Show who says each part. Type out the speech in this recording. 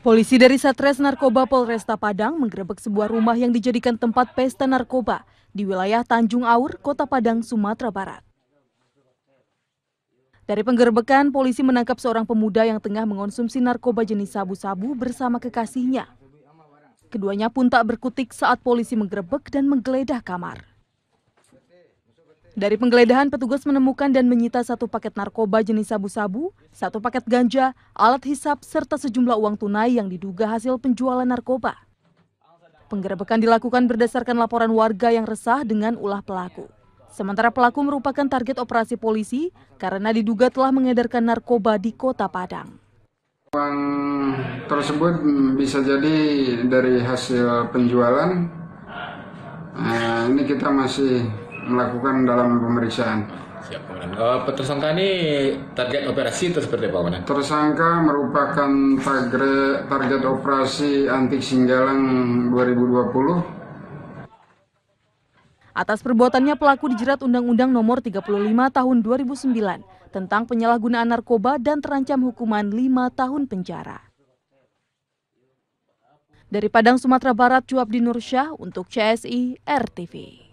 Speaker 1: Polisi dari Satres Narkoba Polresta Padang menggerebek sebuah rumah yang dijadikan tempat pesta narkoba di wilayah Tanjung Aur, Kota Padang, Sumatera Barat. Dari penggerbekan, polisi menangkap seorang pemuda yang tengah mengonsumsi narkoba jenis sabu-sabu bersama kekasihnya. Keduanya pun tak berkutik saat polisi menggerebek dan menggeledah kamar. Dari penggeledahan, petugas menemukan dan menyita satu paket narkoba jenis sabu-sabu, satu paket ganja, alat hisap, serta sejumlah uang tunai yang diduga hasil penjualan narkoba. Penggerebekan dilakukan berdasarkan laporan warga yang resah dengan ulah pelaku. Sementara pelaku merupakan target operasi polisi karena diduga telah mengedarkan narkoba di kota Padang.
Speaker 2: Uang tersebut bisa jadi dari hasil penjualan. Nah, ini kita masih melakukan dalam pemeriksaan.
Speaker 3: Siap, Komandan. Uh, tersangka ini target operasi itu seperti apa, Komandan?
Speaker 2: Tersangka merupakan target, target operasi antik Singgalang 2020
Speaker 1: Atas perbuatannya pelaku dijerat Undang-Undang Nomor 35 Tahun 2009 tentang penyalahgunaan narkoba dan terancam hukuman 5 tahun penjara. Dari Padang, Sumatera Barat, Cuap di Nursyah untuk CSI RTV.